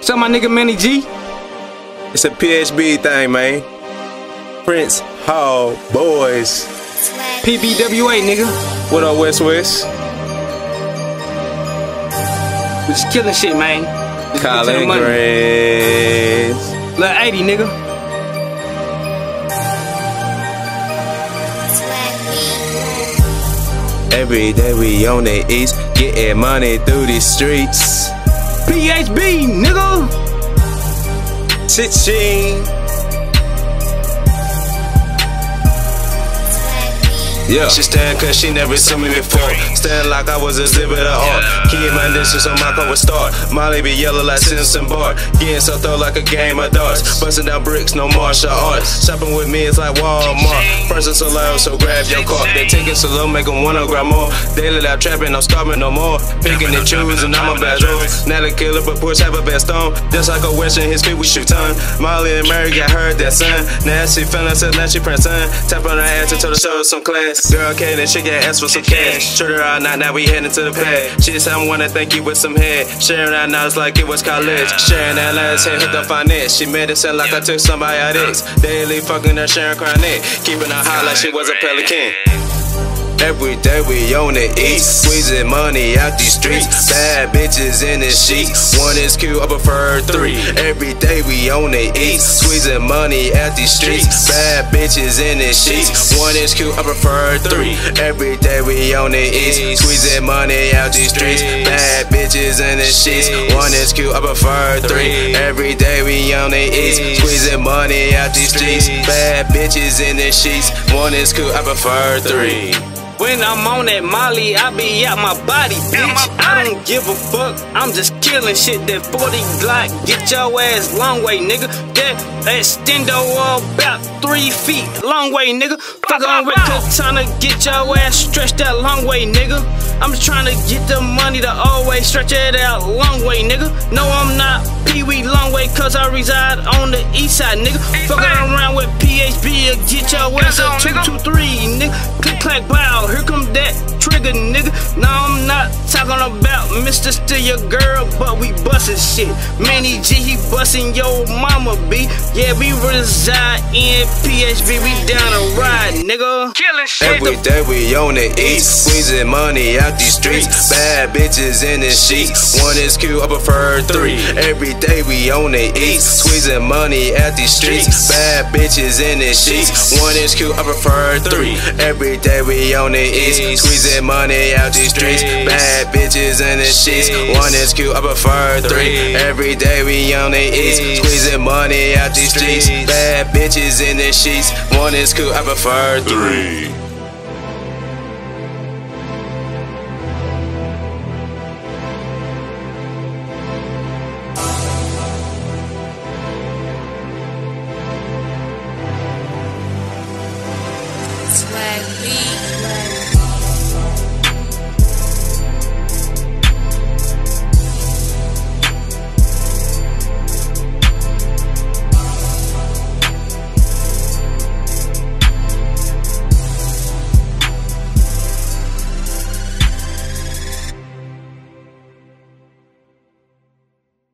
What's up, my nigga Manny G? It's a PHB thing, man. Prince Hall Boys. PBWA, nigga. What up, West West? We just killing shit, man. Just the Colin. Grace. Lil 80, nigga. Every day we on the east, getting money through these streets. PHB, nigga. Ching. Yeah. She stand cause she never seen me before. Stand like I was a exhibit of art. Keep my distance so my car would start. Molly be yellow like Simpson Bar. Getting so throw like a game of darts. Busting down bricks, no martial arts. Shopping with me is like Walmart. Person so loud, so grab your car. They taking so low, make them wanna grab more. Daily out trapping, I'm starving no more. Picking and choosing, I'm a bad road. Not a killer, but push have a best stone. Just like a western, his feet we shoot ton. Molly and Mary got heard that son. Nasty feeling, said now she press son. Tap on her ass and told her show some class. Girl came and she got asked for some cash. Showed her all night, now we heading to the pad. She said, I wanna thank you with some head. Sharing that knowledge like it was college. Sharing that last head, hit the finance. She made it sound like I took somebody out X. Daily fucking her, sharing chronic. Keeping her high like she was a pelican. Every day we on the east, squeezing money out these streets. Bad bitches in the sheets. One is cute, I prefer three. Every day we on the east, squeezing money out these streets. Bad bitches in the sheets. One is cute, I prefer three. Every day we on the east, squeezing money out these streets. Bad bitches in the sheets. One is cute, I prefer three. Every day we on the east, squeezing money out these streets. Bad bitches in the sheets. One is cute, I prefer three. When I'm on that Molly, I be out my body, bitch. I don't give a fuck. I'm just killing shit. That 40 Glock, get your ass long way, nigga. That extendo up about three feet, long way, nigga. Fuck on with katana, get your ass stretched that long way, nigga. I'm just trying to get the money to always stretch it out long way, nigga. No, I'm not Pee Wee long way, cause I reside on the east side, nigga. Fucking around with PHB, or get your ass a 223, nigga. Click, clack, bow, here come that trigger, nigga. No, I'm not talking about Mr. Still your girl, but we bustin' shit. Manny G, he bustin' your mama, B. Yeah, we reside in PHB, we down to ride, nigga. Killing shit. Every day we on the east, squeezing money out these streets. Bad bitches in the sheets. One is cute, I prefer three. Every day we on the east, squeezing money out these streets. Bad bitches in the sheets. One is cute, I prefer three. Every day we on the east, squeezing money out these streets. Bad bitches in the sheets. One is cute, I prefer three. Every day we on the east, squeezing money out these streets. Bad bitches in the sheets. One is cute, I prefer three.